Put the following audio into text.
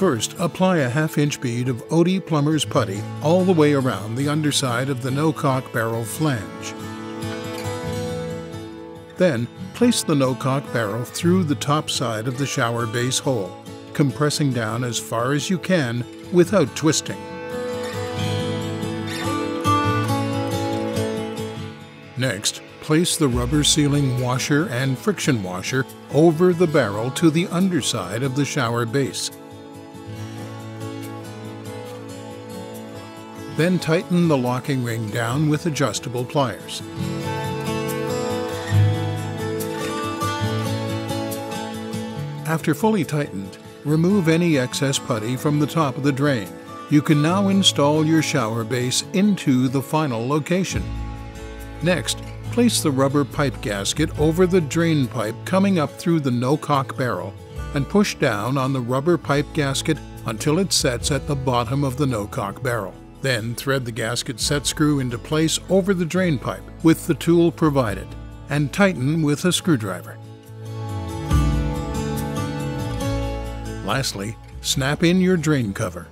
First, apply a half inch bead of Oatey Plumber's putty all the way around the underside of the no-caulk barrel flange. Then, place the no-caulk barrel through the top side of the shower base hole, compressing down as far as you can without twisting. Next, place the rubber sealing washer and friction washer over the barrel to the underside of the shower base. Then tighten the locking ring down with adjustable pliers. After fully tightened, remove any excess putty from the top of the drain. You can now install your shower base into the final location. Next, place the rubber pipe gasket over the drain pipe coming up through the no-caulk barrel and push down on the rubber pipe gasket until it sets at the bottom of the no-caulk barrel. Then thread the gasket set screw into place over the drain pipe with the tool provided and tighten with a screwdriver. Lastly, snap in your drain cover.